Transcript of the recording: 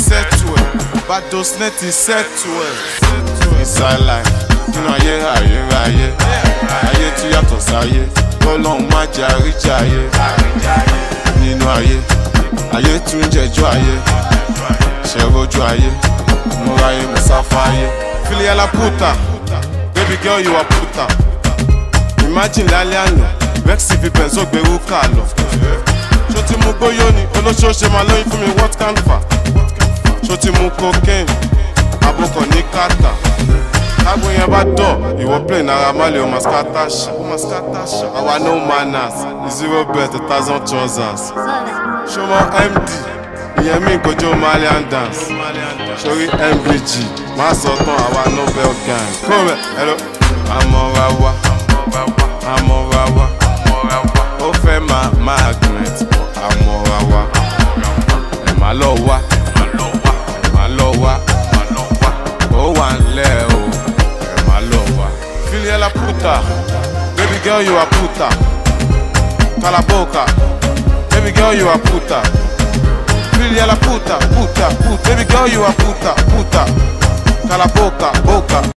settle ẹ̀ Bados net ti settle ẹ̀. Ìsàlàyé nínú ayé I ayé ayé tí yàtọ̀ sáyé kọ́lọ́hún má jẹ́ I ayé nínú ayé ayé tún jẹjọ́ ayé ṣẹ́rojú ayé múra ayé mùsáfá ayé. Filiala puta, baby girl you a puta. Imagine lálẹ́ àná, Rexy fi bẹ̀nzó gbèrú kà lọ. Ṣé o ti mú gbóyó ni olóṣooṣe máa lóyún fún mi what can fa? ṣó ti mú cocaine abọ́kọ̀ ní kàtà tágbó yẹn bá dọ̀ ìwọ plẹ̀ náírà má lè o máa scatter no manners zero bet a thousand trousers ṣọmọ md ìyẹn mi kojú malian dance sórí mvg má sọ tán àwa nobel gang kó rẹ ẹ lọ wa. Daniela puta. Baby girl, you a puta. Cala boca. Baby girl, you a puta. la puta, puta, puta. Baby girl, you a puta, puta. Cala boca, boca.